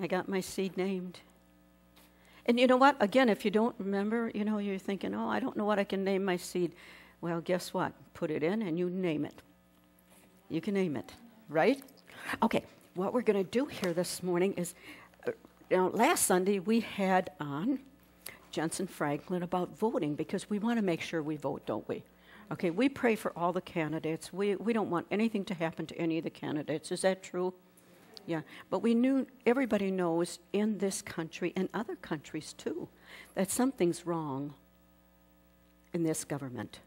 I got my seed named. And you know what? Again, if you don't remember, you know, you're thinking, oh, I don't know what I can name my seed. Well, guess what? Put it in and you name it. You can name it, right? Okay, what we're going to do here this morning is, uh, you know, last Sunday we had on Jentezen Franklin about voting because we want to make sure we vote, don't we? Okay, we pray for all the candidates. We, we don't want anything to happen to any of the candidates. Is that true? Yeah, but we knew, everybody knows in this country and other countries too, that something's wrong in this government.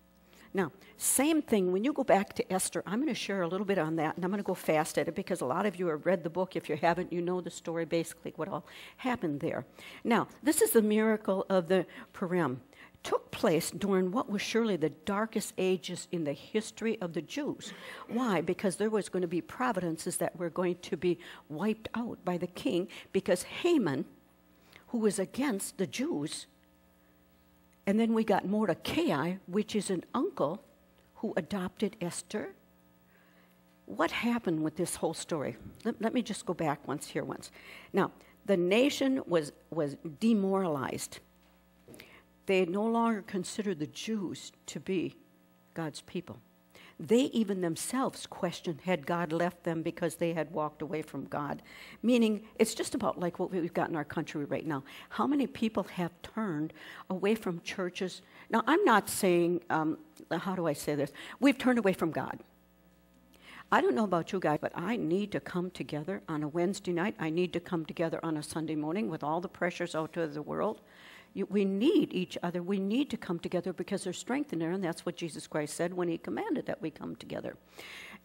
Now, same thing, when you go back to Esther, I'm going to share a little bit on that, and I'm going to go fast at it because a lot of you have read the book. If you haven't, you know the story basically, what all happened there. Now, this is the miracle of the Purim. Took place during what was surely the darkest ages in the history of the Jews. Why? Because there was going to be providences that were going to be wiped out by the king because Haman, who was against the Jews, and then we got Mordecai, which is an uncle who adopted Esther. What happened with this whole story? Let, let me just go back once here once. Now, the nation was, was demoralized. They no longer considered the Jews to be God's people they even themselves questioned had God left them because they had walked away from God. Meaning, it's just about like what we've got in our country right now. How many people have turned away from churches? Now, I'm not saying, um, how do I say this? We've turned away from God. I don't know about you guys, but I need to come together on a Wednesday night. I need to come together on a Sunday morning with all the pressures out of the world. We need each other. We need to come together because there's strength in there, and that's what Jesus Christ said when He commanded that we come together.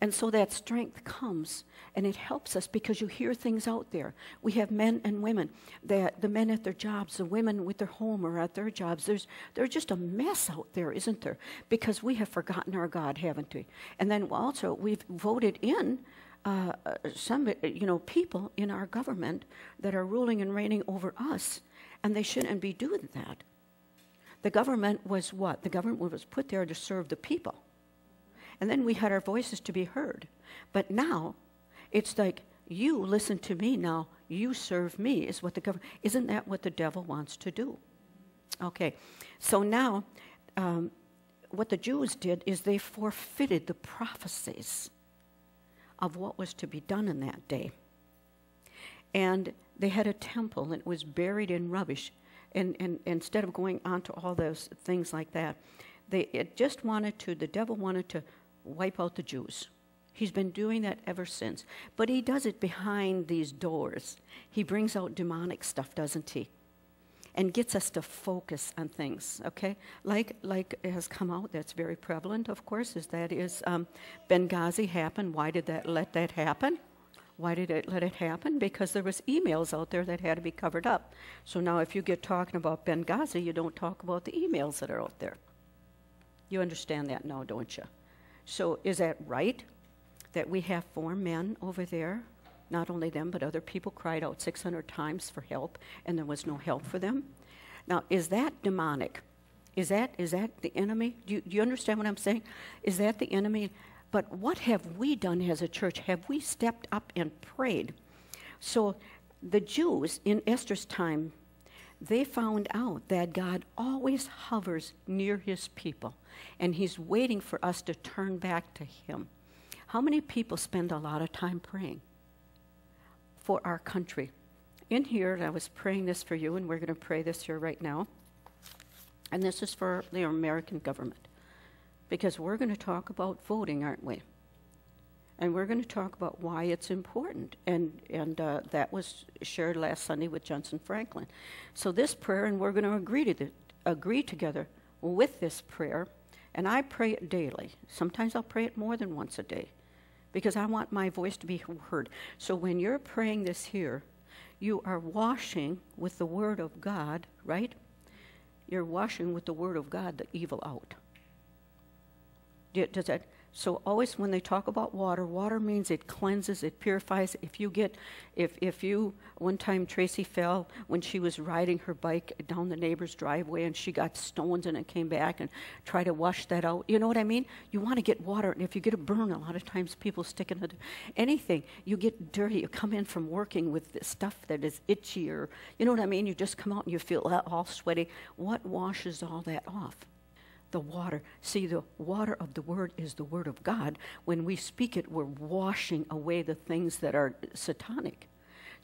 And so that strength comes and it helps us because you hear things out there. We have men and women that the men at their jobs, the women with their home or at their jobs. There's there's just a mess out there, isn't there? Because we have forgotten our God, haven't we? And then also we've voted in uh, some you know people in our government that are ruling and reigning over us and they shouldn't be doing that. The government was what? The government was put there to serve the people. And then we had our voices to be heard. But now, it's like, you listen to me now, you serve me, is what the government, isn't that what the devil wants to do? Okay, so now, um, what the Jews did is they forfeited the prophecies of what was to be done in that day. And they had a temple and it was buried in rubbish. And, and, and instead of going on to all those things like that, they it just wanted to, the devil wanted to wipe out the Jews. He's been doing that ever since. But he does it behind these doors. He brings out demonic stuff, doesn't he? And gets us to focus on things, okay? Like, like has come out, that's very prevalent, of course, is that is um, Benghazi happened. Why did that let that happen? Why did it let it happen? Because there was emails out there that had to be covered up. So now if you get talking about Benghazi, you don't talk about the emails that are out there. You understand that now, don't you? So is that right that we have four men over there? Not only them, but other people cried out 600 times for help, and there was no help for them. Now, is that demonic? Is that is that the enemy? Do you, do you understand what I'm saying? Is that the enemy but what have we done as a church? Have we stepped up and prayed? So the Jews in Esther's time, they found out that God always hovers near his people, and he's waiting for us to turn back to him. How many people spend a lot of time praying for our country? In here, I was praying this for you, and we're going to pray this here right now. And this is for the American government because we're going to talk about voting, aren't we? And we're going to talk about why it's important. And, and uh, that was shared last Sunday with Jentezen Franklin. So, this prayer, and we're going to agree, to the, agree together with this prayer. And I pray it daily. Sometimes I'll pray it more than once a day because I want my voice to be heard. So, when you're praying this here, you are washing with the Word of God, right? You're washing with the Word of God the evil out. Does that? So always when they talk about water, water means it cleanses, it purifies. If you get, if, if you, one time Tracy fell when she was riding her bike down the neighbor's driveway and she got stones and it came back and tried to wash that out. You know what I mean? You want to get water and if you get a burn, a lot of times people stick in it. Anything, you get dirty, you come in from working with stuff that is itchy or, you know what I mean? You just come out and you feel all sweaty. What washes all that off? The water. See, the water of the Word is the Word of God. When we speak it, we're washing away the things that are satanic.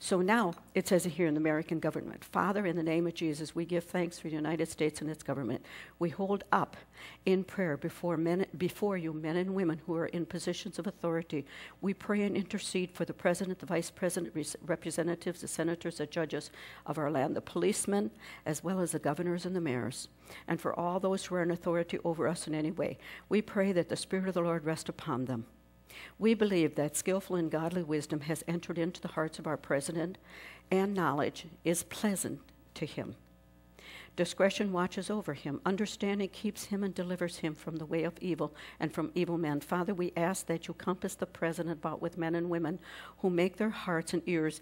So now it says here in the American government Father, in the name of Jesus, we give thanks for the United States and its government. We hold up in prayer before, men, before you men and women who are in positions of authority. We pray and intercede for the president, the vice president, representatives, the senators, the judges of our land, the policemen, as well as the governors and the mayors, and for all those who are in authority over us in any way. We pray that the Spirit of the Lord rest upon them. We believe that skillful and godly wisdom has entered into the hearts of our president, and knowledge is pleasant to him. Discretion watches over him. Understanding keeps him and delivers him from the way of evil and from evil men. Father, we ask that you compass the president about with men and women who make their hearts and ears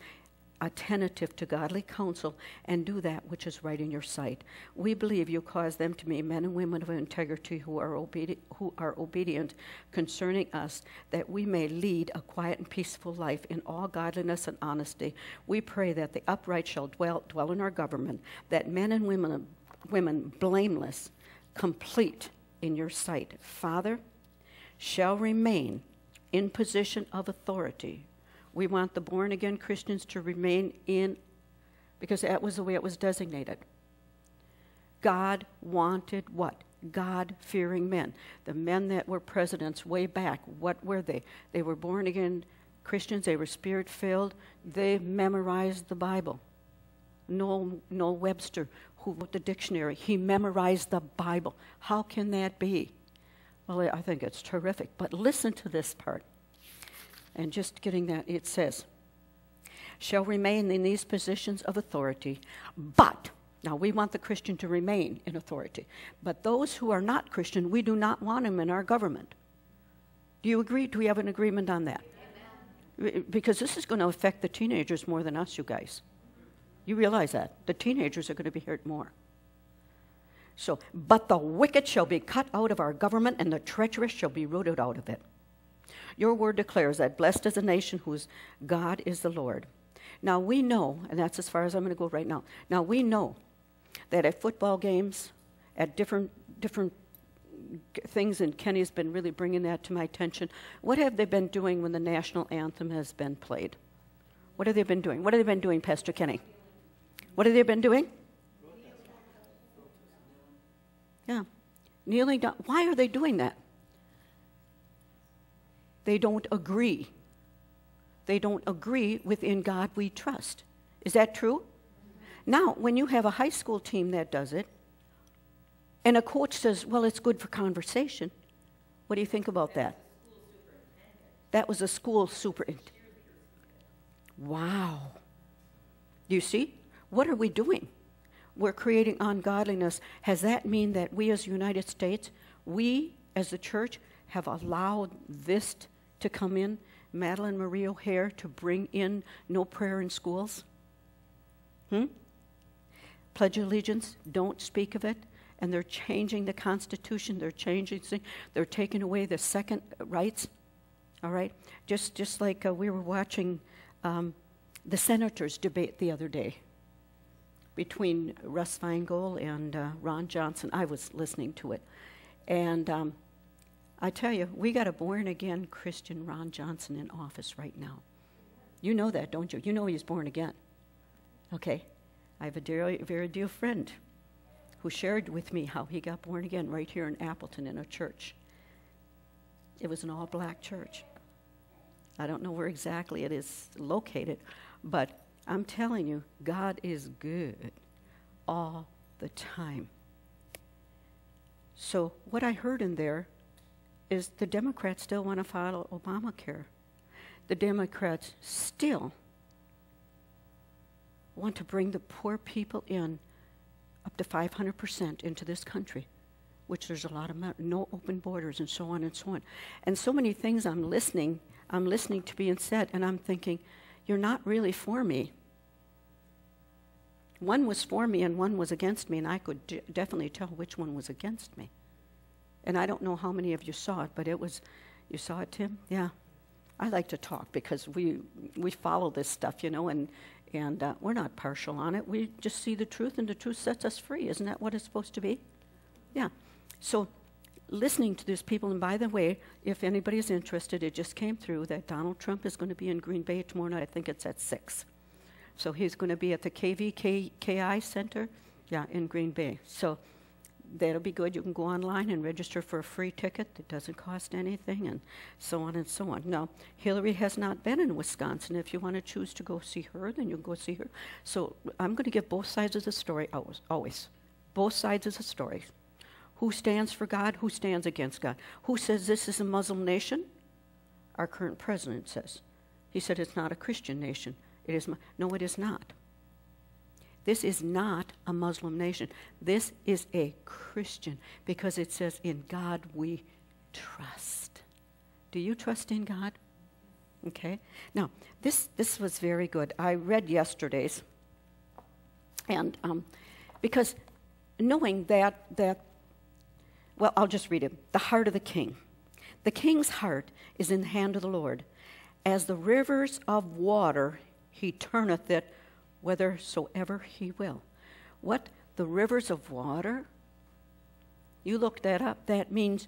attentive to godly counsel and do that which is right in your sight. We believe you cause them to be men and women of integrity who are, obedi- who are obedient concerning us, that we may lead a quiet and peaceful life in all godliness and honesty. We pray that the upright shall dwell, dwell in our government, that men and women, women blameless, complete in your sight, Father, shall remain in position of authority we want the born again Christians to remain in, because that was the way it was designated. God wanted what? God fearing men. The men that were presidents way back, what were they? They were born again Christians, they were spirit filled, they memorized the Bible. Noel, Noel Webster, who wrote the dictionary, he memorized the Bible. How can that be? Well, I think it's terrific. But listen to this part. And just getting that, it says, shall remain in these positions of authority, but, now we want the Christian to remain in authority, but those who are not Christian, we do not want them in our government. Do you agree? Do we have an agreement on that? Amen. Because this is going to affect the teenagers more than us, you guys. You realize that. The teenagers are going to be hurt more. So, but the wicked shall be cut out of our government, and the treacherous shall be rooted out of it. Your word declares that blessed is a nation whose God is the Lord. Now we know, and that's as far as I'm going to go right now. Now we know that at football games, at different different things, and Kenny's been really bringing that to my attention. What have they been doing when the national anthem has been played? What have they been doing? What have they been doing, Pastor Kenny? What have they been doing? Yeah, kneeling down. Why are they doing that? They don't agree. They don't agree with in God we trust. Is that true? Now, when you have a high school team that does it, and a coach says, well, it's good for conversation, what do you think about that? That was a school superintendent. Wow. You see? What are we doing? We're creating ungodliness. Has that mean that we as United States, we as the church, have allowed this to come in, Madalyn Murray O'Hair to bring in no prayer in schools? Hmm? Pledge allegiance, don't speak of it. And they're changing the Constitution, they're changing they're taking away the second rights. All right? Just, just like uh, we were watching um, the senators debate the other day between Russ Feingold and uh, Ron Johnson. I was listening to it. And um, I tell you, we got a born again Christian Ron Johnson in office right now. You know that, don't you? You know he's born again. Okay? I have a dear, very dear friend who shared with me how he got born again right here in Appleton in a church. It was an all black church. I don't know where exactly it is located, but I'm telling you, God is good all the time. So, what I heard in there is the Democrats still want to follow Obamacare. The Democrats still want to bring the poor people in up to 500% into this country. which there's a lot of no open borders and so on and so on. And so many things I'm listening, I'm listening to being said, and I'm thinking, you're not really for me. One was for me and one was against me, and I could definitely tell which one was against me. And I don't know how many of you saw it, but it was, you saw it, Tim? Yeah. I like to talk because we, we follow this stuff, you know, and, and uh, we're not partial on it. We just see the truth, and the truth sets us free. Isn't that what it's supposed to be? Yeah. So, listening to these people, and by the way, if anybody's interested, it just came through that Donald Trump is going to be in Green Bay tomorrow night. I think it's at 6. So, he's going to be at the KVKI Center, yeah, in Green Bay. So, that'll be good. You can go online and register for a free ticket that doesn't cost anything, and so on and so on. Now, Hillary has not been in Wisconsin. If you want to choose to go see her, then you can go see her. So I'm going to give both sides of the story always. always. Both sides of the story. Who stands for God? Who stands against God? Who says this is a Muslim nation? Our current president says. He said it's not a Christian nation. It is. No, it is not. This is not a Muslim nation. This is a Christian because it says, In God we trust. Do you trust in God? Okay. Now, this, this was very good. I read yesterday's, and um, because knowing that, that, well, I'll just read it. The heart of the king. The king's heart is in the hand of the Lord. As the rivers of water, he turneth it whithersoever he will. What? The rivers of water? You look that up. That means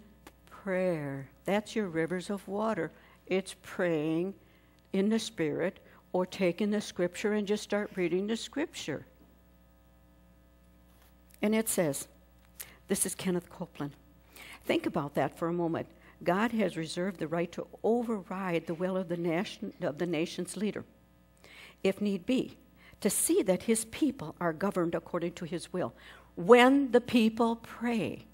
prayer. That's your rivers of water. It's praying in the Spirit or taking the Scripture and just start reading the Scripture. And it says, this is Kenneth Copeland. Think about that for a moment. God has reserved the right to override the will of the, nation, of the nation's leader, if need be to see that his people are governed according to his will. When the people pray,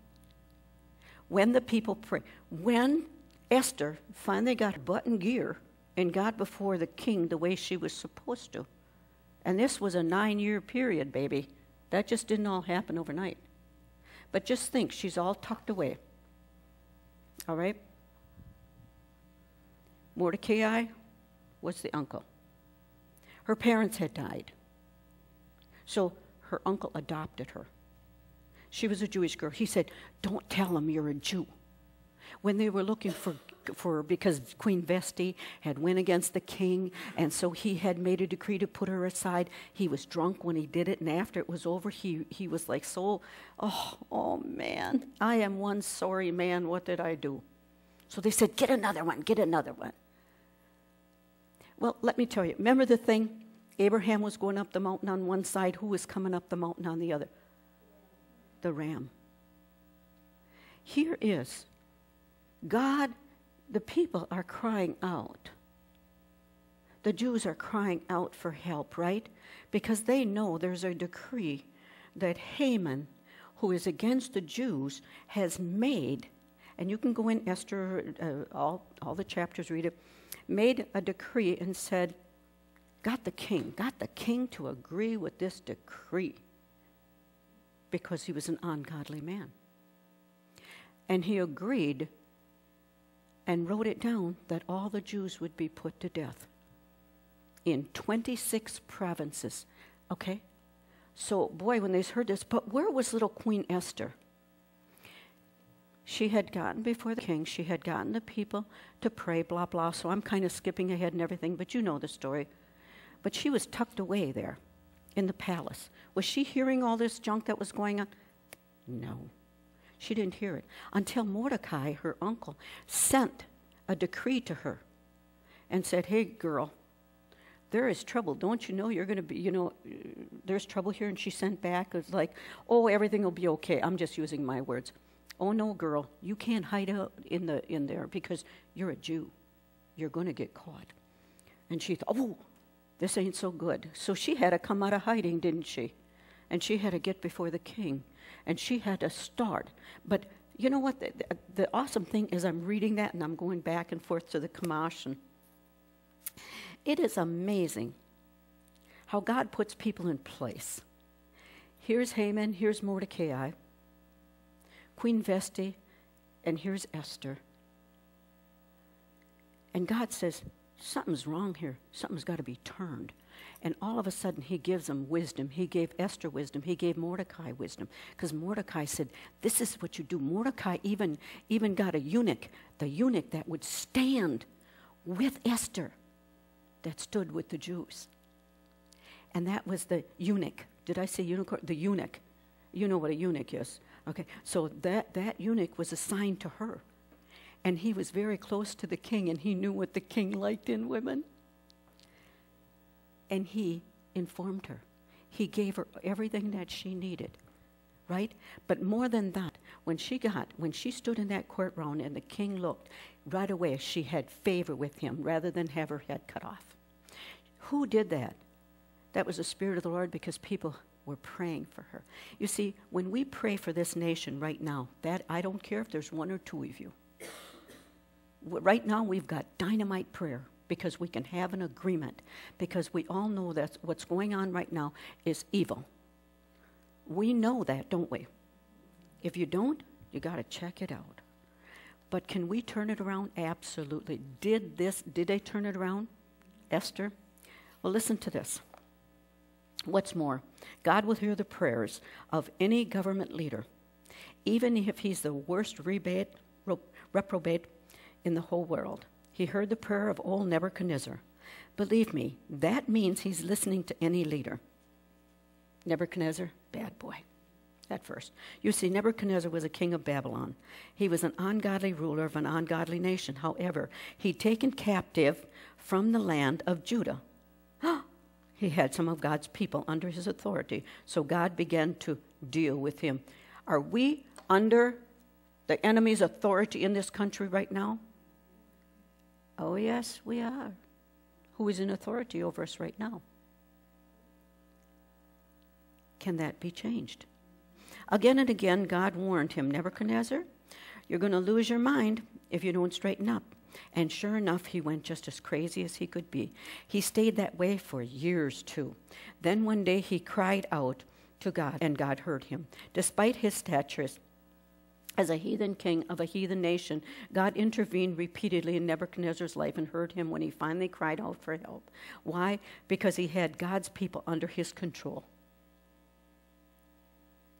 when the people pray, when Esther finally got butt in gear and got before the king the way she was supposed to, and this was a nine year period, baby. That just didn't all happen overnight. But just think, she's all tucked away. All right? Mordecai was the uncle. Her parents had died. So her uncle adopted her. She was a Jewish girl. He said, Don't tell him you're a Jew. When they were looking for, for because Queen Vesti had went against the king, and so he had made a decree to put her aside. He was drunk when he did it, and after it was over, he, he was like, So, oh, oh man, I am one sorry man. What did I do? So they said, Get another one, get another one. Well, let me tell you, remember the thing? Abraham was going up the mountain on one side. Who was coming up the mountain on the other? The ram. Here is God, the people are crying out. The Jews are crying out for help, right? Because they know there's a decree that Haman, who is against the Jews, has made, and you can go in Esther, uh, all, all the chapters, read it, made a decree and said, got the king, got the king to agree with this decree because he was an ungodly man. And he agreed and wrote it down that all the Jews would be put to death in 26 provinces. Okay? So, boy, when they heard this, but where was little Queen Esther? She had gotten before the king, she had gotten the people to pray, blah, blah. So I'm kind of skipping ahead and everything, but you know the story. But she was tucked away there in the palace. Was she hearing all this junk that was going on? No. She didn't hear it until Mordecai, her uncle, sent a decree to her and said, Hey, girl, there is trouble. Don't you know you're going to be, you know, there's trouble here? And she sent back, it's like, Oh, everything will be okay. I'm just using my words. Oh, no, girl, you can't hide out in, the, in there because you're a Jew. You're going to get caught. And she thought, Oh, this ain't so good. So she had to come out of hiding, didn't she? And she had to get before the king. And she had to start. But you know what? The, the, the awesome thing is, I'm reading that and I'm going back and forth to the Chumash. And it is amazing how God puts people in place. Here's Haman, here's Mordecai. Queen Vesti, and here's Esther. And God says, Something's wrong here. Something's got to be turned. And all of a sudden, he gives them wisdom. He gave Esther wisdom. He gave Mordecai wisdom. Because Mordecai said, This is what you do. Mordecai even, even got a eunuch, the eunuch that would stand with Esther, that stood with the Jews. And that was the eunuch. Did I say eunuch? The eunuch. You know what a eunuch is. Okay, so that, that eunuch was assigned to her. And he was very close to the king, and he knew what the king liked in women and he informed her. He gave her everything that she needed, right? But more than that, when she got, when she stood in that courtroom and the king looked, right away she had favor with him rather than have her head cut off. Who did that? That was the Spirit of the Lord because people were praying for her. You see, when we pray for this nation right now, that I don't care if there's one or two of you. Right now, we've got dynamite prayer because we can have an agreement because we all know that what's going on right now is evil. We know that, don't we? If you don't, you got to check it out. But can we turn it around? Absolutely. Did this did they turn it around? Esther? Well, listen to this. What's more, God will hear the prayers of any government leader, even if he's the worst rebate, reprobate in the whole world. He heard the prayer of old Nebuchadnezzar. Believe me, that means he's listening to any leader. Nebuchadnezzar, bad boy. At first. You see, Nebuchadnezzar was a king of Babylon. He was an ungodly ruler of an ungodly nation. However, he'd taken captive from the land of Judah. He had some of God's people under his authority, so God began to deal with him. Are we under the enemy's authority in this country right now? Oh, yes, we are. Who is in authority over us right now? Can that be changed? Again and again, God warned him Nebuchadnezzar, you're going to lose your mind if you don't straighten up. And sure enough, he went just as crazy as he could be. He stayed that way for years, too. Then one day he cried out to God, and God heard him. Despite his statures, as a heathen king of a heathen nation, God intervened repeatedly in Nebuchadnezzar's life and heard him when he finally cried out for help. Why? Because he had God's people under his control.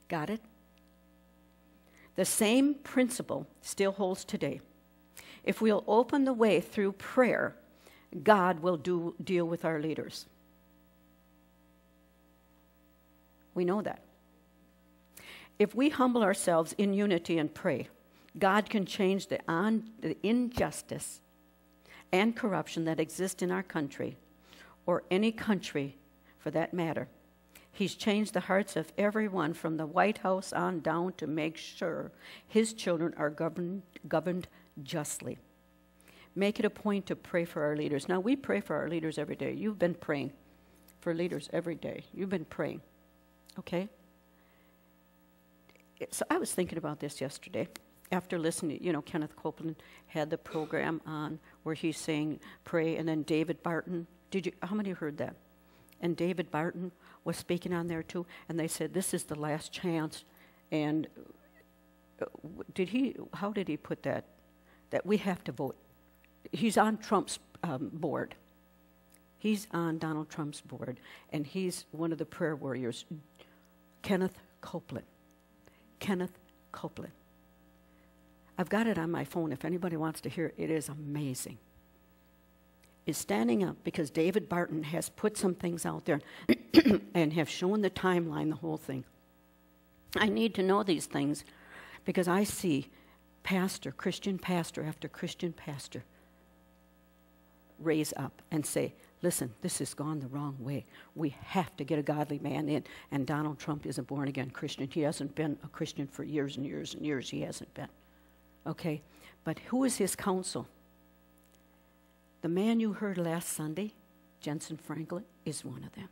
Got it? The same principle still holds today. If we'll open the way through prayer, God will do, deal with our leaders. We know that. If we humble ourselves in unity and pray, God can change the, on, the injustice and corruption that exist in our country, or any country for that matter. He's changed the hearts of everyone from the White House on down to make sure his children are governed, governed justly. Make it a point to pray for our leaders. Now, we pray for our leaders every day. You've been praying for leaders every day. You've been praying, okay? so I was thinking about this yesterday after listening, you know, Kenneth Copeland had the program on where he's saying pray, and then David Barton. Did you? How many heard that? And David Barton was speaking on there too, and they said this is the last chance. And uh, did he? How did he put that? That we have to vote. He's on Trump's um, board. He's on Donald Trump's board, and he's one of the prayer warriors. Kenneth Copeland. Kenneth Copeland. I've got it on my phone if anybody wants to hear it. It is amazing. Is standing up because David Barton has put some things out there and have shown the timeline, the whole thing. I need to know these things because I see pastor, Christian pastor after Christian pastor raise up and say, listen, this has gone the wrong way. We have to get a godly man in. And Donald Trump is a born again Christian. He hasn't been a Christian for years and years and years. He hasn't been. Okay? But who is his counsel? The man you heard last Sunday, Jentezen Franklin, is one of them.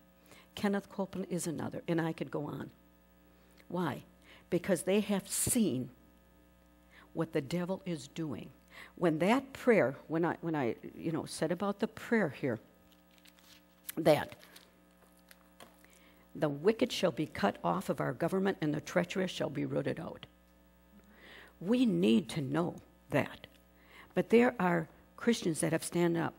Kenneth Copeland is another. And I could go on. Why? Because they have seen what the devil is doing. When that prayer, when I, when I you know, said about the prayer here, that the wicked shall be cut off of our government and the treacherous shall be rooted out. We need to know that. But there are Christians that have stand up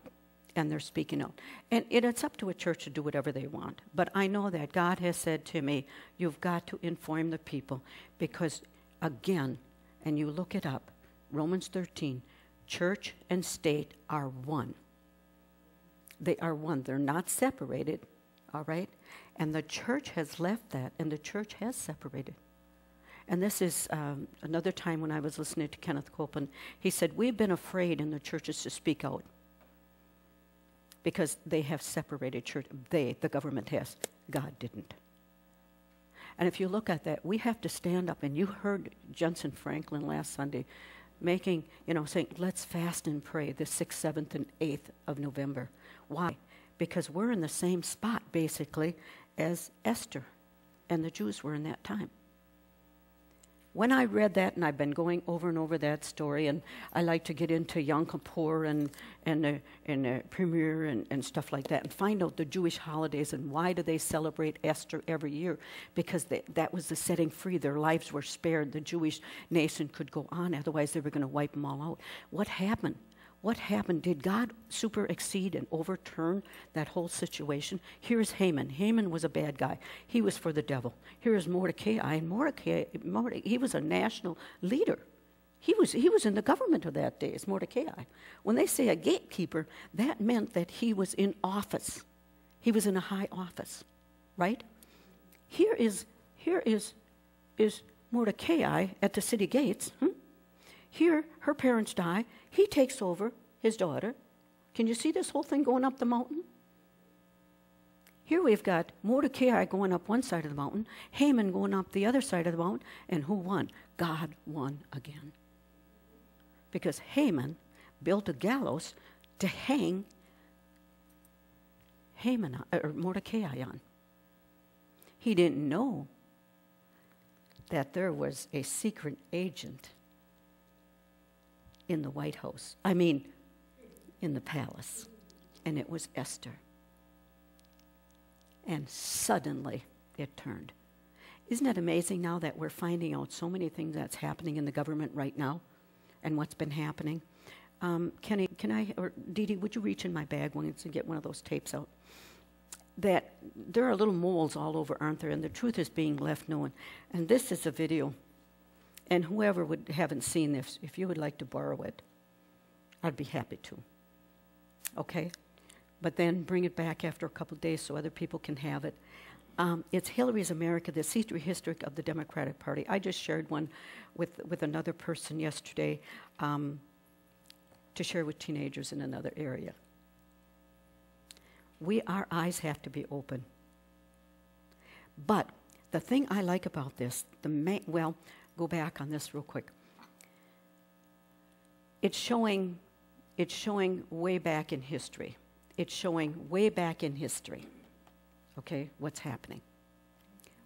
and they're speaking out. And it, it's up to a church to do whatever they want. But I know that God has said to me, you've got to inform the people because, again, and you look it up, Romans 13, church and state are one. They are one. They're not separated, all right? And the church has left that, and the church has separated. And this is um, another time when I was listening to Kenneth Copeland. He said, We've been afraid in the churches to speak out because they have separated church. They, the government has. God didn't. And if you look at that, we have to stand up. And you heard Jentezen Franklin last Sunday making, you know, saying, let's fast and pray the 6th, 7th, and 8th of November. Why? Because we're in the same spot, basically, as Esther and the Jews were in that time when I read that, and I've been going over and over that story, and I like to get into Yom Kippur and and uh, and uh, Purim and, and stuff like that, and find out the Jewish holidays and why do they celebrate Esther every year? Because they, that was the setting free. Their lives were spared. The Jewish nation could go on. Otherwise, they were going to wipe them all out. What happened? What happened? Did God super exceed and overturn that whole situation? Here's Haman. Haman was a bad guy. He was for the devil. Here is Mordecai, and Mordecai, Mordecai he was a national leader. He was, he was in the government of that day, it's Mordecai. When they say a gatekeeper, that meant that he was in office. He was in a high office, right? Here is, here is, is Mordecai at the city gates. Hmm? Here, her parents die. He takes over his daughter. Can you see this whole thing going up the mountain? Here we've got Mordecai going up one side of the mountain, Haman going up the other side of the mountain, and who won? God won again. Because Haman built a gallows to hang Haman uh, or Mordecai on. He didn't know that there was a secret agent in the White House. I mean, in the palace. And it was Esther. And suddenly it turned. Isn't it amazing now that we're finding out so many things that's happening in the government right now and what's been happening? Um, Kenny, can I, or Dee Dee, would you reach in my bag once and get one of those tapes out? That there are little moles all over, aren't there? And the truth is being left known. And this is a video and whoever would haven't seen this, if you would like to borrow it, I'd be happy to. Okay? But then bring it back after a couple days so other people can have it. Um, it's Hillary's America, the secret history of the Democratic Party. I just shared one with, with another person yesterday um, to share with teenagers in another area. We, our eyes have to be open. But the thing I like about this, the main, well, go back on this real quick. It's showing, it's showing way back in history. It's showing way back in history, okay, what's happening,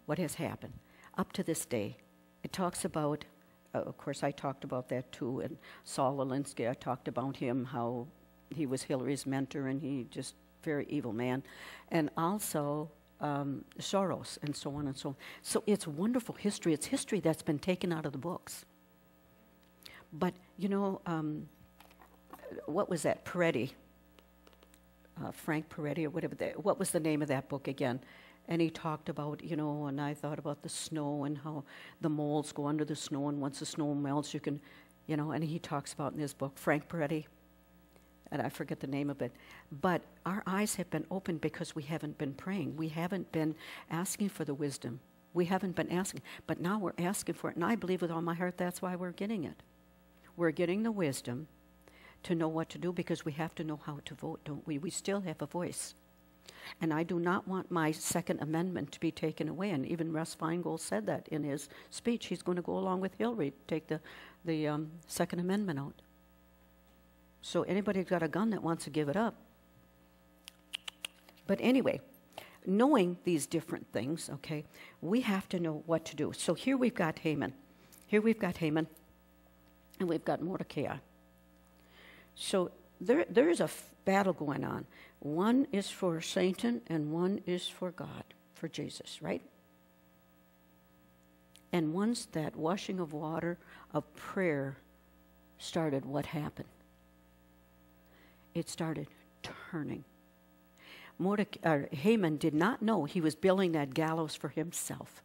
what has happened up to this day. It talks about, uh, of course, I talked about that too, and Saul Alinsky, I talked about him, how he was Hillary's mentor, and he just very evil man. And also, um, Soros, and so on and so on. So it's wonderful history. It's history that's been taken out of the books. But, you know, um, what was that? Peretti, uh, Frank Peretti, or whatever. The, what was the name of that book again? And he talked about, you know, and I thought about the snow and how the moles go under the snow, and once the snow melts, you can, you know, and he talks about in his book, Frank Peretti, and I forget the name of it. But our eyes have been opened because we haven't been praying. We haven't been asking for the wisdom. We haven't been asking. But now we're asking for it. And I believe with all my heart that's why we're getting it. We're getting the wisdom to know what to do because we have to know how to vote, don't we? We still have a voice. And I do not want my Second Amendment to be taken away. And even Russ Feingold said that in his speech. He's going to go along with Hillary, take the, the um, Second Amendment out. So anybody who's got a gun that wants to give it up. But anyway, knowing these different things, okay, we have to know what to do. So here we've got Haman. Here we've got Haman, and we've got Mordecai. So there, there is a battle going on. One is for Satan, and one is for God, for Jesus, right? And once that washing of water of prayer started, what happened? It started turning. Mordecai, Haman did not know he was building that gallows for himself.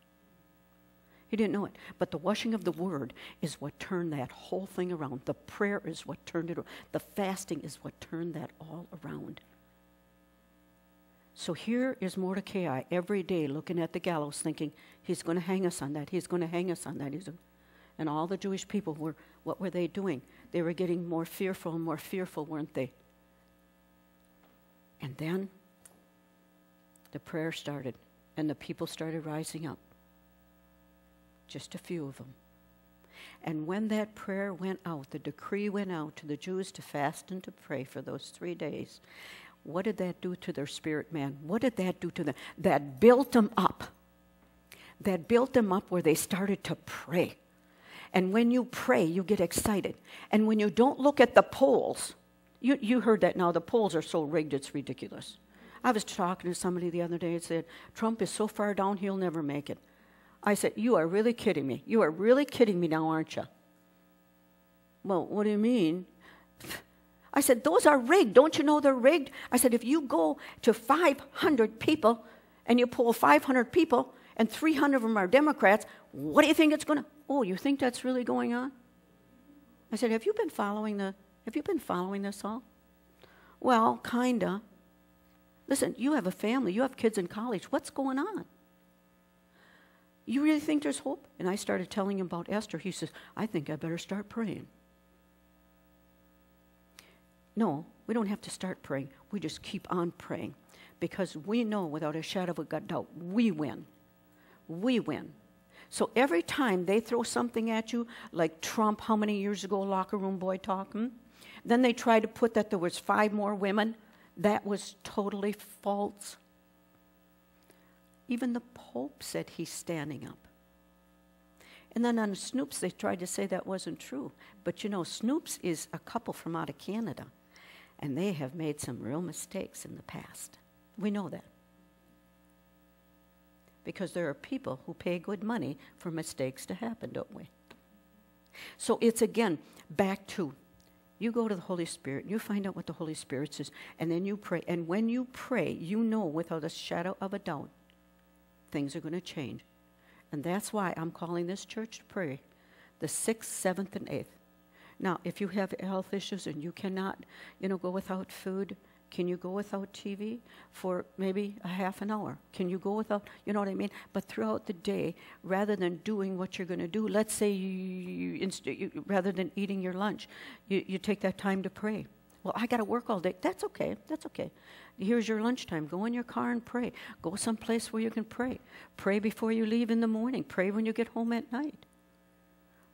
He didn't know it. But the washing of the word is what turned that whole thing around. The prayer is what turned it around. The fasting is what turned that all around. So here is Mordecai every day looking at the gallows, thinking, he's going to hang us on that. He's going to hang us on that. He's and all the Jewish people were, what were they doing? They were getting more fearful and more fearful, weren't they? And then the prayer started, and the people started rising up. Just a few of them. And when that prayer went out, the decree went out to the Jews to fast and to pray for those three days. What did that do to their spirit man? What did that do to them? That built them up. That built them up where they started to pray. And when you pray, you get excited. And when you don't look at the polls, you, you heard that now, the polls are so rigged, it's ridiculous. I was talking to somebody the other day and said, Trump is so far down, he'll never make it. I said, You are really kidding me. You are really kidding me now, aren't you? Well, what do you mean? I said, Those are rigged. Don't you know they're rigged? I said, If you go to 500 people and you pull 500 people and 300 of them are Democrats, what do you think it's going to? Oh, you think that's really going on? I said, Have you been following the have you been following this all? Well, kinda. Listen, you have a family, you have kids in college. What's going on? You really think there's hope? And I started telling him about Esther. He says, I think I better start praying. No, we don't have to start praying. We just keep on praying because we know without a shadow of a doubt we win. We win. So every time they throw something at you, like Trump, how many years ago, locker room boy talking, then they tried to put that there was five more women. That was totally false. Even the Pope said he's standing up. And then on Snopes, they tried to say that wasn't true. But you know, Snopes is a couple from out of Canada, and they have made some real mistakes in the past. We know that. Because there are people who pay good money for mistakes to happen, don't we? So it's again back to you go to the Holy Spirit, you find out what the Holy Spirit says, and then you pray. And when you pray, you know without a shadow of a doubt, things are going to change. And that's why I'm calling this church to pray the sixth, seventh, and eighth. Now, if you have health issues and you cannot, you know, go without food, can you go without TV for maybe a half an hour? Can you go without, you know what I mean? But throughout the day, rather than doing what you're going to do, let's say you, you, you, rather than eating your lunch, you, you take that time to pray. Well, I got to work all day. That's okay. That's okay. Here's your lunchtime. Go in your car and pray. Go someplace where you can pray. Pray before you leave in the morning. Pray when you get home at night.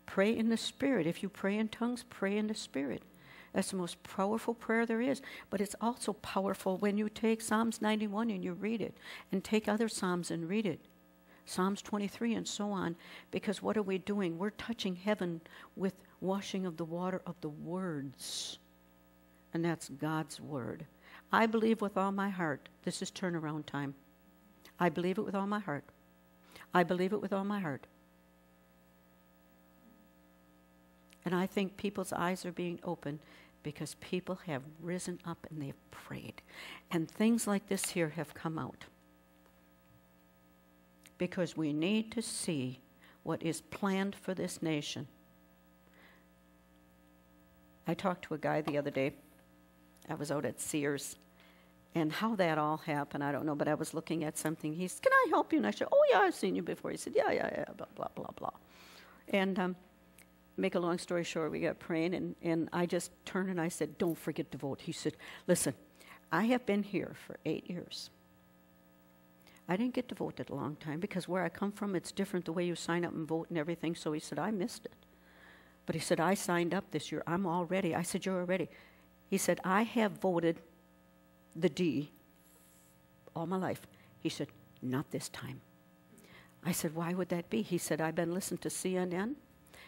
Pray in the Spirit. If you pray in tongues, pray in the Spirit. That's the most powerful prayer there is. But it's also powerful when you take Psalms 91 and you read it, and take other Psalms and read it. Psalms 23 and so on. Because what are we doing? We're touching heaven with washing of the water of the words. And that's God's word. I believe with all my heart this is turnaround time. I believe it with all my heart. I believe it with all my heart. And I think people's eyes are being opened because people have risen up and they've prayed. And things like this here have come out. Because we need to see what is planned for this nation. I talked to a guy the other day. I was out at Sears. And how that all happened, I don't know, but I was looking at something. He said, Can I help you? And I said, Oh, yeah, I've seen you before. He said, Yeah, yeah, yeah, blah, blah, blah, blah. And um, make a long story short, we got praying, and, and I just turned and I said, Don't forget to vote. He said, Listen, I have been here for eight years. I didn't get to vote at a long time because where I come from, it's different the way you sign up and vote and everything. So he said, I missed it. But he said, I signed up this year. I'm all ready. I said, You're ready. He said, I have voted the D all my life. He said, Not this time. I said, Why would that be? He said, I've been listening to CNN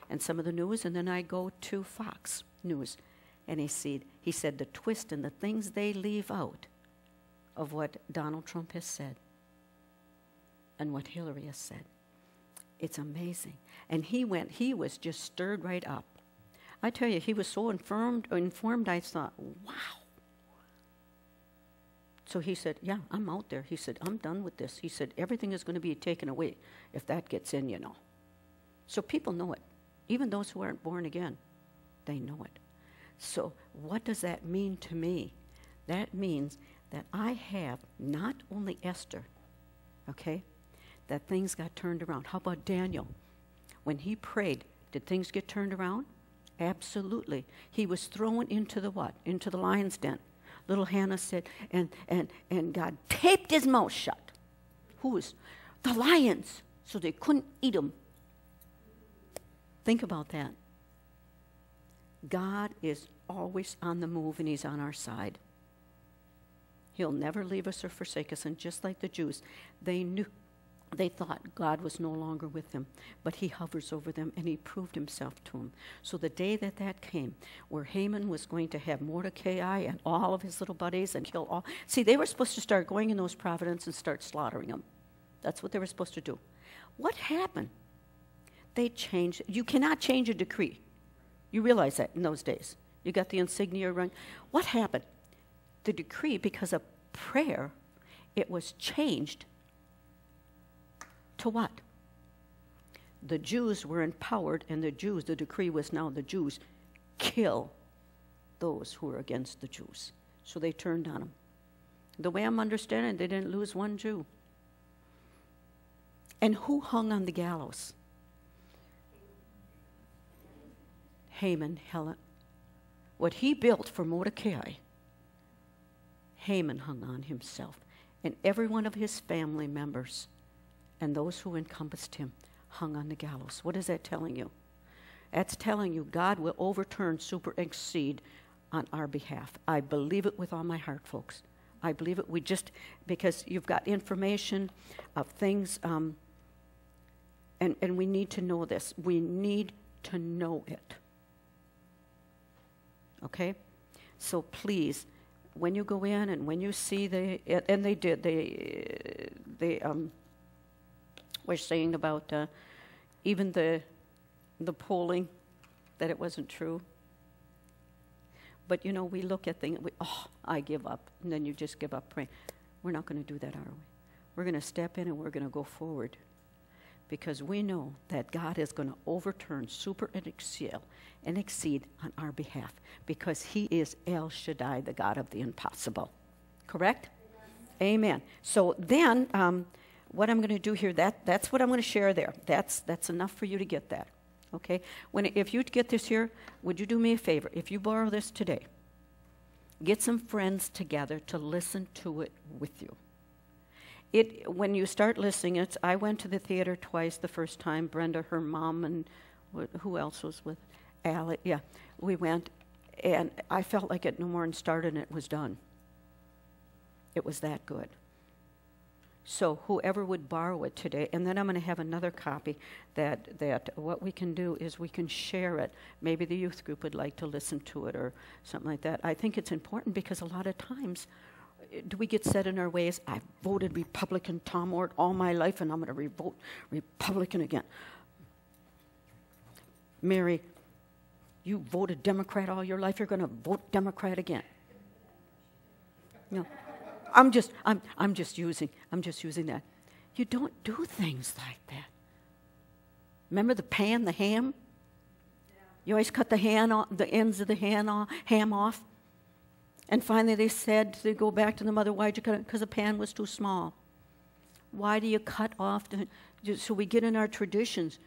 and some of the news, and then I go to Fox News. And he said, he said the twist and the things they leave out of what Donald Trump has said and what Hillary has said. It's amazing. And he went, he was just stirred right up. I tell you, he was so informed, informed I thought, wow. So he said, Yeah, I'm out there. He said, I'm done with this. He said, Everything is going to be taken away if that gets in, you know. So people know it. Even those who aren't born again, they know it. So, what does that mean to me? That means that I have not only Esther, okay, that things got turned around. How about Daniel? When he prayed, did things get turned around? Absolutely. He was thrown into the what? Into the lion's den. Little Hannah said, and, and, and God taped his mouth shut. Who was? The lions, so they couldn't eat him. Think about that. God is always on the move and He's on our side. He'll never leave us or forsake us. And just like the Jews, they knew, they thought God was no longer with them, but He hovers over them and He proved Himself to them. So the day that that came, where Haman was going to have Mordecai and all of his little buddies and kill all. See, they were supposed to start going in those providence and start slaughtering them. That's what they were supposed to do. What happened? They changed. You cannot change a decree. You realize that in those days. You got the insignia rung. What happened? The decree, because of prayer, it was changed to what? The Jews were empowered, and the Jews, the decree was now the Jews kill those who are against the Jews. So they turned on them. The way I'm understanding, they didn't lose one Jew. And who hung on the gallows? Haman, Helen. What he built for Mordecai, Haman hung on himself. And every one of his family members and those who encompassed him hung on the gallows. What is that telling you? That's telling you God will overturn, super exceed on our behalf. I believe it with all my heart, folks. I believe it. We just, because you've got information of things, um, and, and we need to know this. We need to know it. Okay? So please, when you go in and when you see the, and they did, they, they um, were saying about uh, even the, the polling, that it wasn't true. But you know, we look at things, we, oh, I give up. And then you just give up praying. We're not going to do that, are we? We're going to step in and we're going to go forward because we know that God is going to overturn, super and exceed, and exceed on our behalf because He is El Shaddai, the God of the impossible. Correct? Amen. Amen. So then, um, what I'm going to do here, that, that's what I'm going to share there. That's, that's enough for you to get that. Okay? When, if you get this here, would you do me a favor? If you borrow this today, get some friends together to listen to it with you it when you start listening, it's. I went to the theater twice. The first time, Brenda, her mom, and who else was with? Allie. Yeah, we went, and I felt like it no more and started, and it was done. It was that good. So whoever would borrow it today, and then I'm going to have another copy that that what we can do is we can share it. Maybe the youth group would like to listen to it or something like that. I think it's important because a lot of times do we get set in our ways? I've voted Republican, Tom Ort, all my life, and I'm going to vote Republican again. Mary, you voted Democrat all your life, you're going to vote Democrat again. No. I'm just, I'm, I'm just using, I'm just using that. You don't do things like that. Remember the pan, the ham? You always cut the hand off, the ends of the hand off, ham off. And finally, they said to go back to the mother, why'd you cut it? Because the pan was too small. Why do you cut off? The, so we get in our traditions.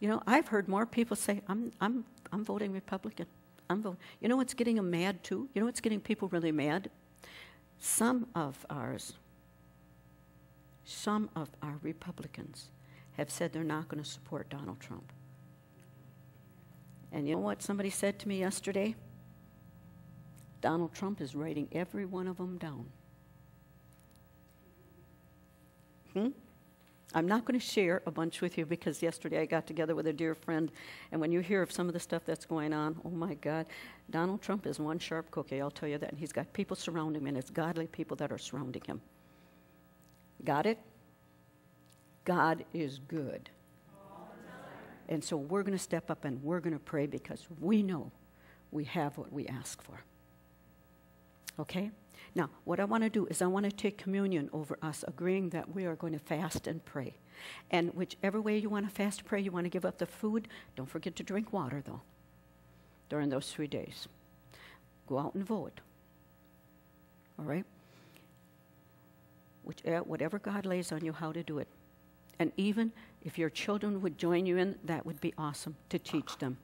You know, I've heard more people say, I'm, I'm, I'm voting Republican. I'm voting. You know what's getting them mad too? You know what's getting people really mad? Some of ours, some of our Republicans have said they're not going to support Donald Trump. And you know what somebody said to me yesterday? Donald Trump is writing every one of them down. Hmm? I'm not going to share a bunch with you because yesterday I got together with a dear friend, and when you hear of some of the stuff that's going on, oh my God, Donald Trump is one sharp cookie, I'll tell you that. And he's got people surrounding him, and it's godly people that are surrounding him. Got it? God is good. And so we're going to step up and we're going to pray because we know we have what we ask for. Okay? Now, what I want to do is I want to take communion over us, agreeing that we are going to fast and pray. And whichever way you want to fast pray, you want to give up the food, don't forget to drink water, though, during those three days. Go out and vote. All right? Which, uh, whatever God lays on you, how to do it. And even if your children would join you in, that would be awesome to teach them.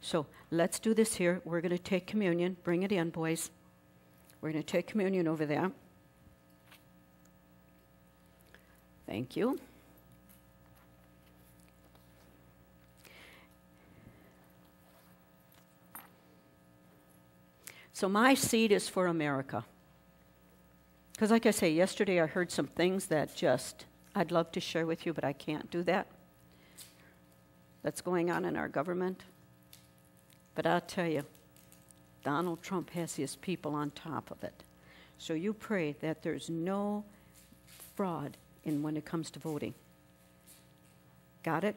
So let's do this here. We're going to take communion. Bring it in, boys. We're going to take communion over there. Thank you. So, my seed is for America. Because, like I say, yesterday I heard some things that just I'd love to share with you, but I can't do that. That's going on in our government. But I'll tell you, Donald Trump has his people on top of it. So you pray that there's no fraud in when it comes to voting. Got it?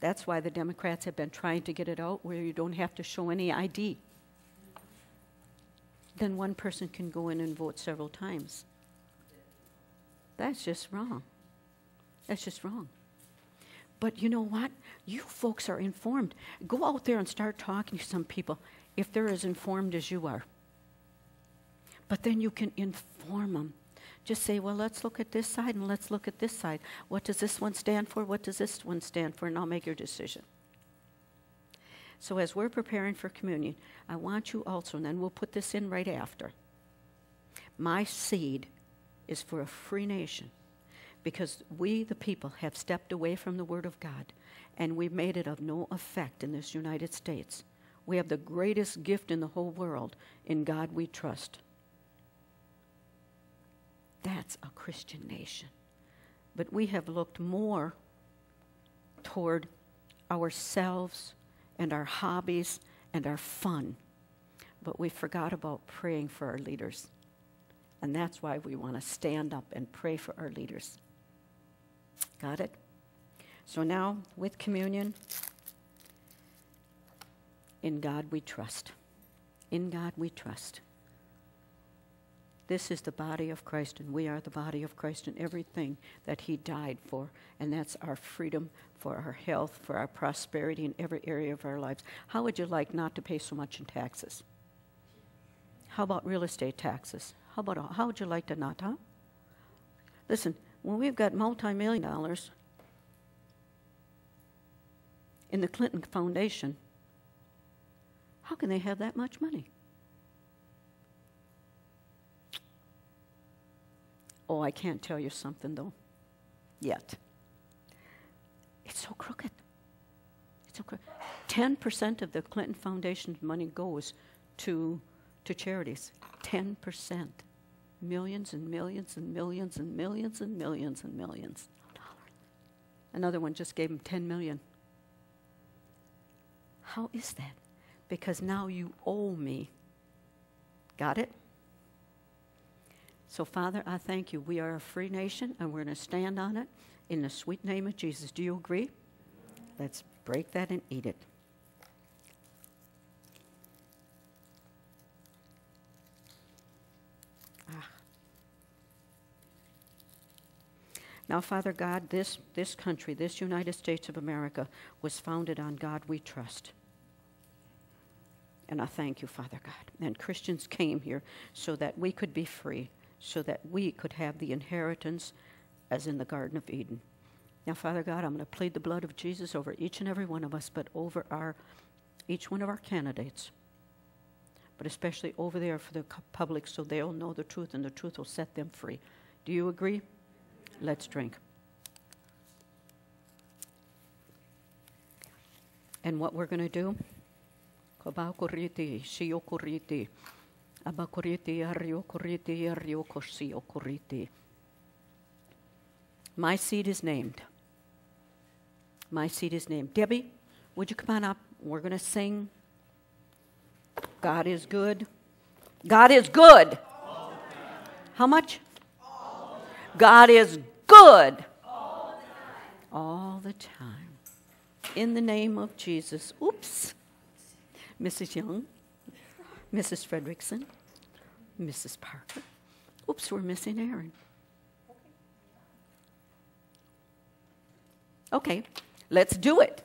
That's why the Democrats have been trying to get it out where you don't have to show any ID. Then one person can go in and vote several times. That's just wrong. That's just wrong. But you know what? You folks are informed. Go out there and start talking to some people if they're as informed as you are. But then you can inform them. Just say, well, let's look at this side and let's look at this side. What does this one stand for? What does this one stand for? And I'll make your decision. So, as we're preparing for communion, I want you also, and then we'll put this in right after. My seed is for a free nation because we, the people, have stepped away from the Word of God and we've made it of no effect in this United States. We have the greatest gift in the whole world. In God we trust. That's a Christian nation. But we have looked more toward ourselves and our hobbies and our fun. But we forgot about praying for our leaders. And that's why we want to stand up and pray for our leaders. Got it? So now, with communion, in God we trust. In God we trust. This is the body of Christ, and we are the body of Christ in everything that He died for. And that's our freedom, for our health, for our prosperity in every area of our lives. How would you like not to pay so much in taxes? How about real estate taxes? How about how would you like to not, huh? Listen, when we've got multi-million dollars in the Clinton Foundation, how can they have that much money? Oh, I can't tell you something though, yet. It's so crooked. It's so crooked. 10% of the Clinton Foundation's money goes to, to charities. 10%. Millions and millions and millions and millions and millions and millions. Another one just gave him 10 million. How is that? Because now you owe me. Got it? So, Father, I thank you. We are a free nation and we're going to stand on it in the sweet name of Jesus. Do you agree? Let's break that and eat it. Ah. Now, Father God, this, this country, this United States of America, was founded on God we trust. And I thank you, Father God. And Christians came here so that we could be free so that we could have the inheritance as in the Garden of Eden. Now, Father God, I'm going to plead the blood of Jesus over each and every one of us, but over our, each one of our candidates, but especially over there for the public so they'll know the truth and the truth will set them free. Do you agree? Let's drink. And what we're going to do? My seed is named. My seed is named. Debbie, would you come on up? We're going to sing. God is good. God is good. How much? God is good. All the time. in the name of Jesus. Oops. Mrs. Young, Mrs. Fredrickson, Mrs. Parker. Oops, we're missing Aaron. Okay, let's do it.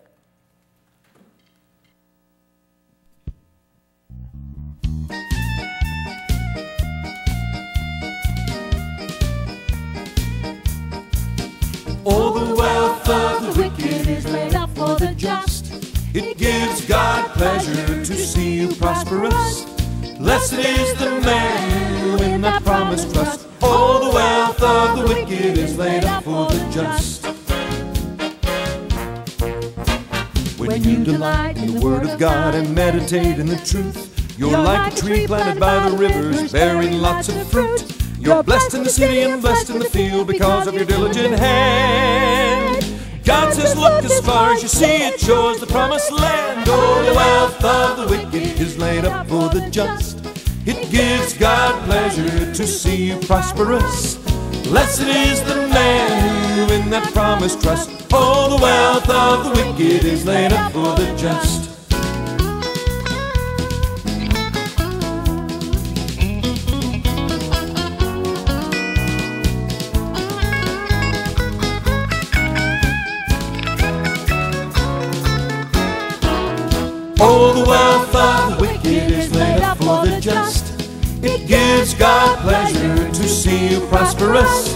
All the wealth of the wicked is laid up for the just. It gives God pleasure to see you prosperous. Blessed is the man who in that promise trusts. All the wealth of the wicked is laid up for the just. When you delight in the word of God and meditate in the truth, you're like a tree planted by the rivers, bearing lots of fruit. You're blessed in the city and blessed in the field because of your diligent hand. God says, Look as far as you see, it shows the promised land. Oh, the wealth of the wicked is laid up for the just. It gives God pleasure to see you prosperous. Blessed is the man who in that promise trusts. Oh, the wealth of the wicked is laid up for the just. It gives God pleasure to see you prosperous.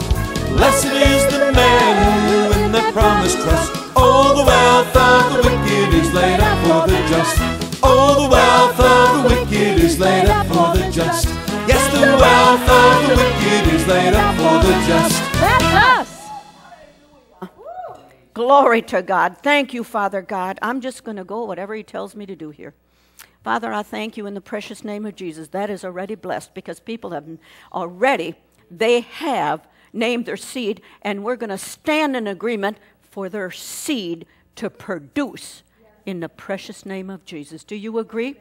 Blessed is the man who in the promise trusts. All the wealth of the wicked is laid up for the just. Oh, the wealth of the wicked is laid up for the just. Yes, the wealth of the wicked is laid up for the just. That's us. Glory to God. Thank you, Father God. I'm just going to go whatever He tells me to do here. Father, I thank you in the precious name of Jesus. That is already blessed because people have already, they have named their seed, and we're going to stand in agreement for their seed to produce in the precious name of Jesus. Do you agree?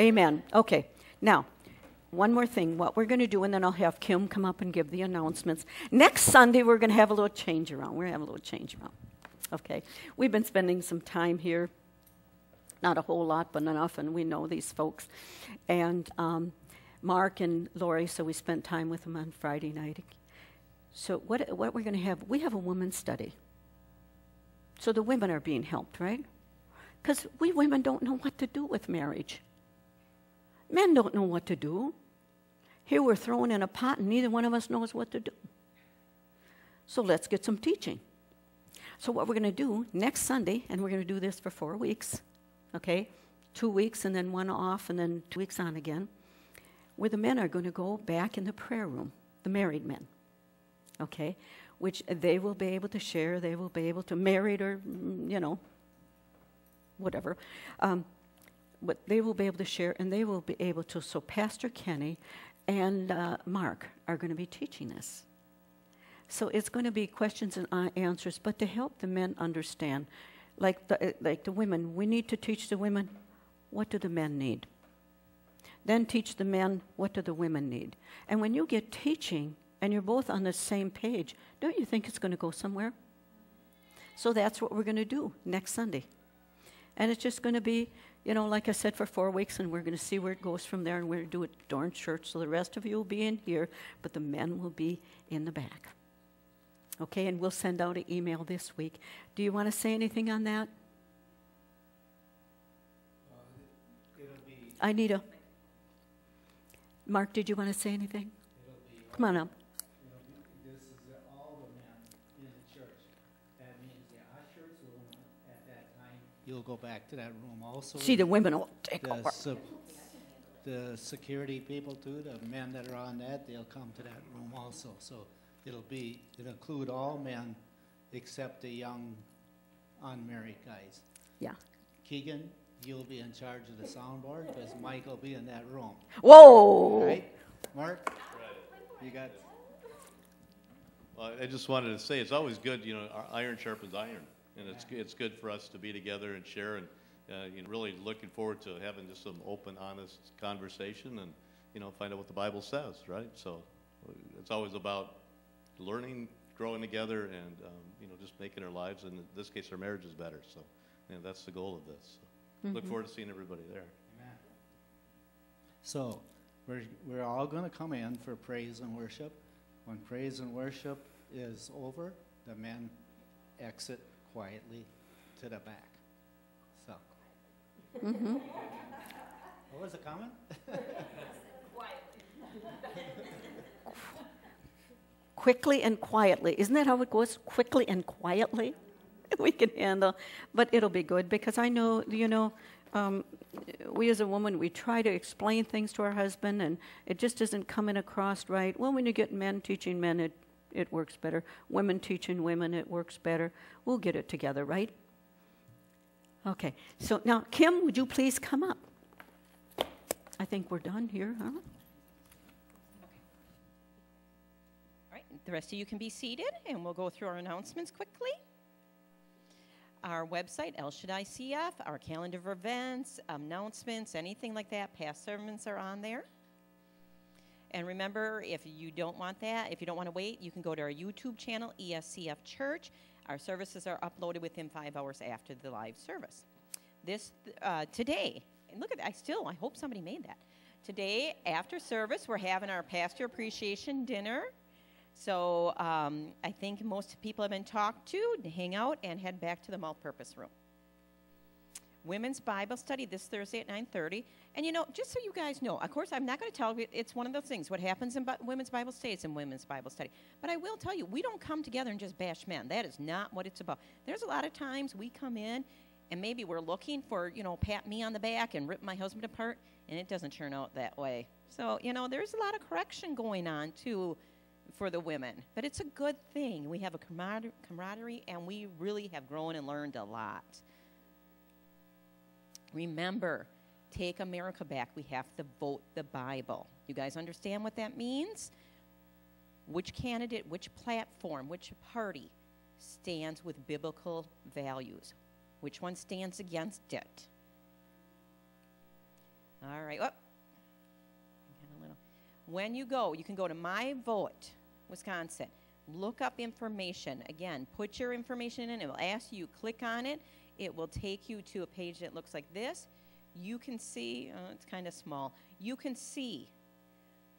Amen. Okay. Now, one more thing, what we're going to do, and then I'll have Kim come up and give the announcements. Next Sunday, we're going to have a little change around. We're going to have a little change around. Okay. We've been spending some time here. Not a whole lot, but enough, and we know these folks. And um, Mark and Lori, so we spent time with them on Friday night. So, what, what we're going to have, we have a women's study. So the women are being helped, right? Because we women don't know what to do with marriage. Men don't know what to do. Here we're thrown in a pot and neither one of us knows what to do. So let's get some teaching. So, what we're going to do next Sunday, and we're going to do this for four weeks, okay? Two weeks and then one off and then two weeks on again, where the men are going to go back in the prayer room, the married men, okay? Which they will be able to share, they will be able to, married or, mm, you know, whatever. Um, but they will be able to share and they will be able to. So, Pastor Kenny and uh, Mark are going to be teaching this. So, it's going to be questions and uh, answers, but to help the men understand, like the, uh, like the women, we need to teach the women what do the men need. Then teach the men what do the women need. And when you get teaching and you're both on the same page, don't you think it's going to go somewhere? So that's what we're going to do next Sunday. And it's just going to be, you know, like I said, for four weeks, and we're going to see where it goes from there, and we're going to do it during church. So the rest of you will be in here, but the men will be in the back. Okay, and we'll send out an email this week. Do you want to say anything on that? I need a. Mark, did you want to say anything? Come on up. This is all the men in the church. That means the ushers will, at that time, you'll go back to that room also. See, the women will take The over. sub- The security people too, the men that are on that, they'll come to that room also. So it'll be, it'll include all men except the young unmarried guys. Yeah. Keegan, you'll be in charge of the soundboard because Mike will be in that room, Whoa! right? Mark? Right. You got, Well, I just wanted to say, it's always good, you know, our iron sharpens iron. And it's, it's good for us to be together and share and, uh, you know, really looking forward to having just some open, honest conversation and, you know, find out what the Bible says, right? So it's always about learning, growing together and, um, you know, just making our lives, and in this case, our marriages better. So And that's the goal of this. So Look forward to seeing everybody there. Amen. So, we're, we're all gonna come in for praise and worship. When praise and worship is over, the men exit quietly to the back. So. What was the comment? quickly and quietly. Isn't that how it goes? Quickly and quietly? We can handle, but it'll be good because I know, you know, um, we as a woman, we try to explain things to our husband and it just isn't coming across right. Well, when you get men teaching men, it, it works better. Women teaching women, it works better. We'll get it together, right? Okay, so now, Kim, would you please come up? I think we're done here, huh? All right, the rest of you can be seated, and we'll go through our announcements quickly. Our website, El Shaddai CF, our calendar of events, announcements, anything like that, past sermons are on there. And remember, if you don't want that, if you don't want to wait, you can go to our YouTube channel, ESCF Church. Our services are uploaded within five hours after the live service. This uh, today, and look at that, I still I hope somebody made that. Today after service, we're having our pastor appreciation dinner. So um, I think most people have been talked to, hang out and head back to the multi-purpose room. Women's Bible study this Thursday at 9:30. And you know, just so you guys know, of course, I'm not going to tell you. It's one of those things. What happens in women's Bible study is in women's Bible study. But I will tell you, we don't come together and just bash men. That is not what it's about. There's a lot of times we come in, and maybe we're looking for you know pat me on the back and rip my husband apart, and it doesn't turn out that way. So you know, there's a lot of correction going on too for the women. But it's a good thing. We have a camarader- camaraderie, and we really have grown and learned a lot. Remember, take America back. We have to vote the Bible. You guys understand what that means? Which candidate, which platform, which party stands with biblical values? Which one stands against it? All right. Oh, I got a little. When you go, you can go to My Vote, Wisconsin. Look up information. Again, put your information in. It will ask you, click on it. It will take you to a page that looks like this. You can see, uh, it's kind of small. You can see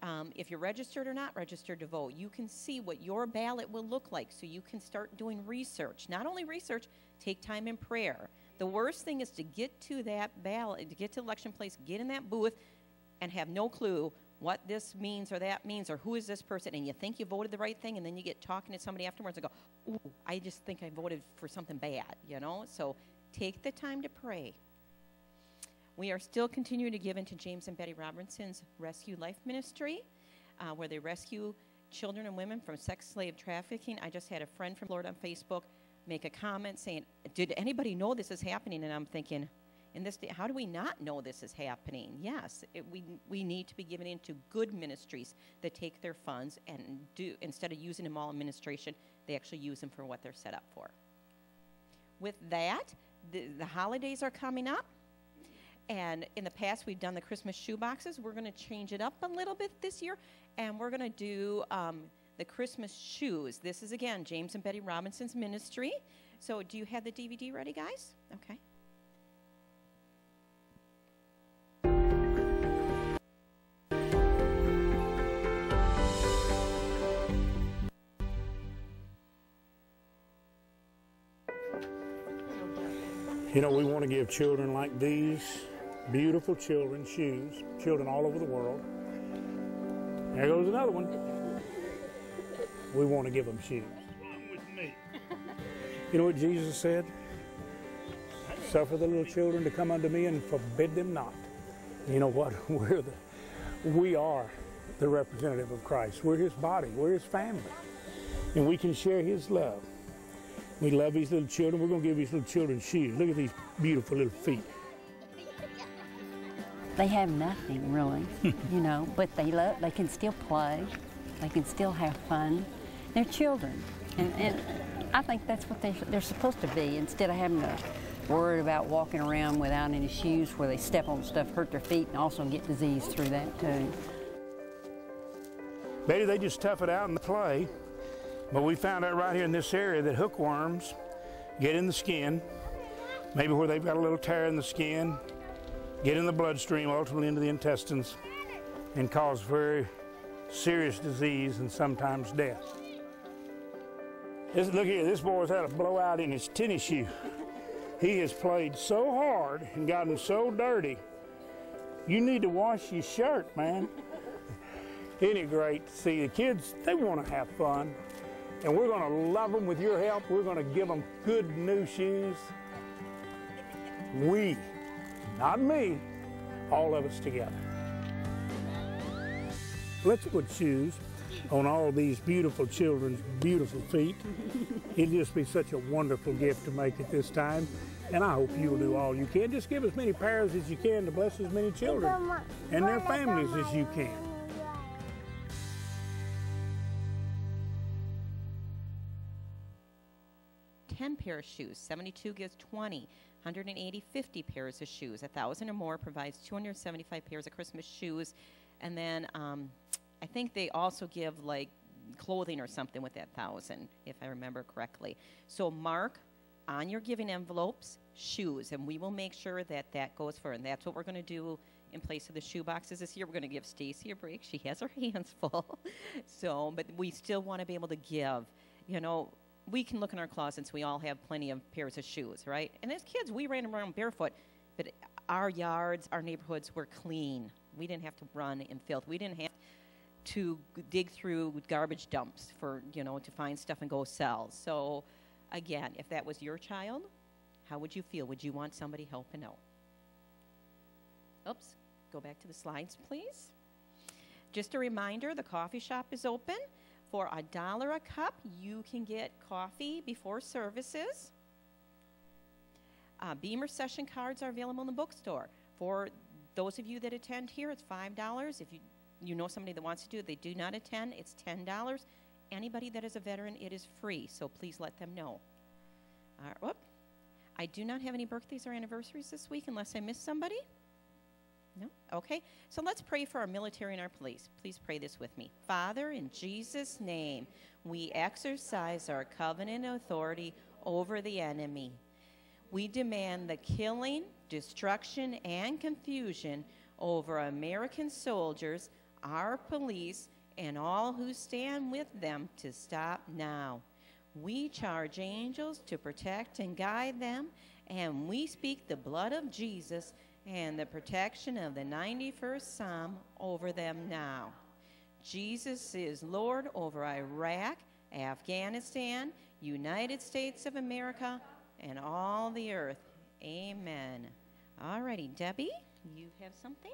um, if you're registered or not registered to vote. You can see what your ballot will look like so you can start doing research. Not only research, take time in prayer. The worst thing is to get to that ballot, to get to election place, get in that booth, and have no clue what this means or that means or who is this person and you think you voted the right thing and then you get talking to somebody afterwards and go ooh i just think i voted for something bad you know? So take the time to pray. We are still continuing to give into james and betty robinson's rescue life ministry uh, where they rescue children and women from sex slave trafficking. I just had a friend from florida on facebook make a comment saying did anybody know this is happening? And i'm thinking in this day, how do we not know this is happening? Yes, it, we, we need to be given into good ministries that take their funds and do, instead of using them all in administration, they actually use them for what they're set up for. With that, the, the holidays are coming up. And in the past, we've done the Christmas shoe boxes. We're going to change it up a little bit this year, and we're going to do um, the Christmas shoes. This is, again, James and Betty Robinson's ministry. So, do you have the DVD ready, guys? Okay. You know, we want to give children like these beautiful children shoes, children all over the world. There goes another one. We want to give them shoes. You know what Jesus said? Suffer the little children to come unto me and forbid them not. You know what? We're the, we are the representative of Christ. We're his body. We're his family. And we can share his love. We love these little children. We're going to give these little children shoes. Look at these beautiful little feet. They have nothing really, you know, but they love. They can still play. They can still have fun. They're children, and, and I think that's what they, they're supposed to be. Instead of having to worry about walking around without any shoes, where they step on stuff, hurt their feet, and also get disease through that too. Maybe they just tough it out and play. But we found out right here in this area that hookworms get in the skin. maybe where they've got a little tear in the skin, get in the bloodstream, ultimately into the intestines, and cause very serious disease and sometimes death. This, look here, this boy's had a blowout in his tennis shoe. He has played so hard and gotten so dirty. You need to wash your shirt, man. Any great to see the kids, they want to have fun. And we're going to love them with your help. We're going to give them good new shoes. We, not me, all of us together. Let's put shoes on all these beautiful children's beautiful feet. It'd just be such a wonderful gift to make at this time. And I hope you'll do all you can. Just give as many pairs as you can to bless as many children and their families as you can. Pair of shoes. Seventy-two gives twenty. 180, 50 pairs of shoes. A thousand or more provides 275 pairs of Christmas shoes, and then um, I think they also give like clothing or something with that thousand, if I remember correctly. So mark on your giving envelopes shoes, and we will make sure that that goes for. And that's what we're going to do in place of the shoe boxes this year. We're going to give Stacy a break. She has her hands full. so, but we still want to be able to give. You know, we can look in our closets. We all have plenty of pairs of shoes, right? And as kids, we ran around barefoot, but our yards, our neighborhoods were clean. We didn't have to run in filth. We didn't have to dig through garbage dumps for you know to find stuff and go sell. So, again, if that was your child, how would you feel? Would you want somebody helping out? Oops, go back to the slides, please. Just a reminder the coffee shop is open. For a dollar a cup, you can get coffee before services. Uh, BEMER session cards are available in the bookstore. For those of you that attend here, it's $5. If you, you know somebody that wants to do it, they do not attend, it's $10. Anybody that is a veteran, it is free, so please let them know. Uh, whoop. I do not have any birthdays or anniversaries this week unless I missed somebody. No? Okay. So let's pray for our military and our police. Please pray this with me. Father, in Jesus' name, we exercise our covenant authority over the enemy. We demand the killing, destruction, and confusion over American soldiers, our police, and all who stand with them to stop now. We charge angels to protect and guide them, and we speak the blood of Jesus and the protection of the 91st Psalm over them now. Jesus is Lord over Iraq, Afghanistan, United States of America, and all the earth. Amen. All righty, Debbie, you have something?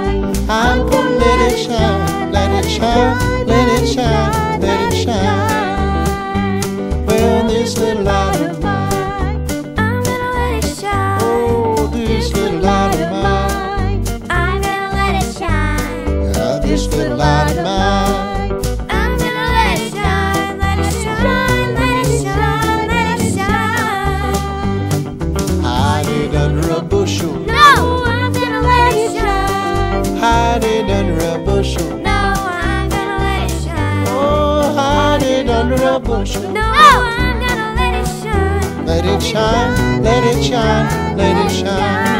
Let it shine, let it shine, let it shine. Shine. Let it shine, let it shine,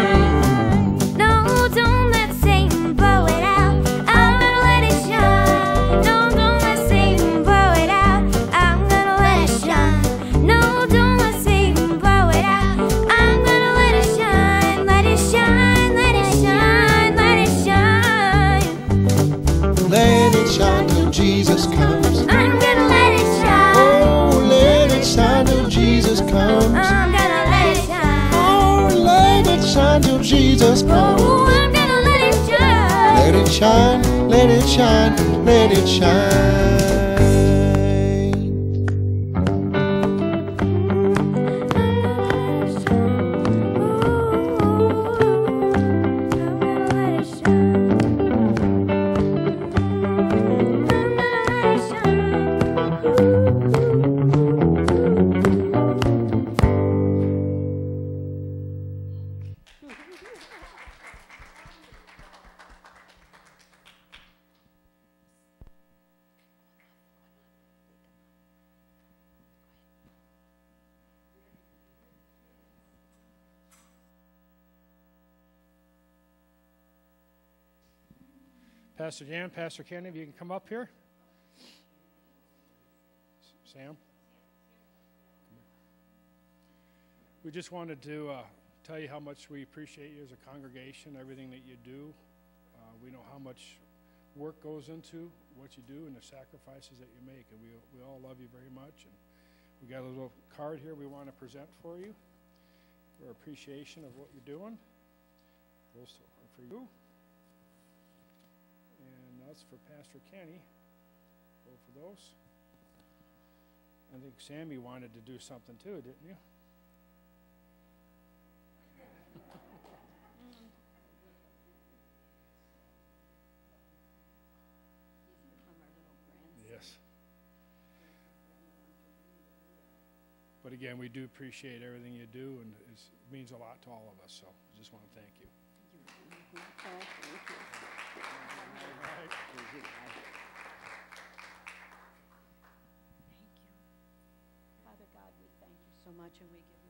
Let it shine, let it shine, let it shine. Pastor Jan, Pastor Kenny, if you can come up here. Sam? We just wanted to uh, tell you how much we appreciate you as a congregation, everything that you do. Uh, we know how much work goes into what you do and the sacrifices that you make, and we, we all love you very much. And we got a little card here we want to present for you for appreciation of what you're doing. Those are for you. That's for Pastor Kenny. Go for those. I think Sammy wanted to do something too, didn't you? Yes. But again, we do appreciate everything you do, and it means a lot to all of us, so I just want to thank you. Father God, we thank you so much and we give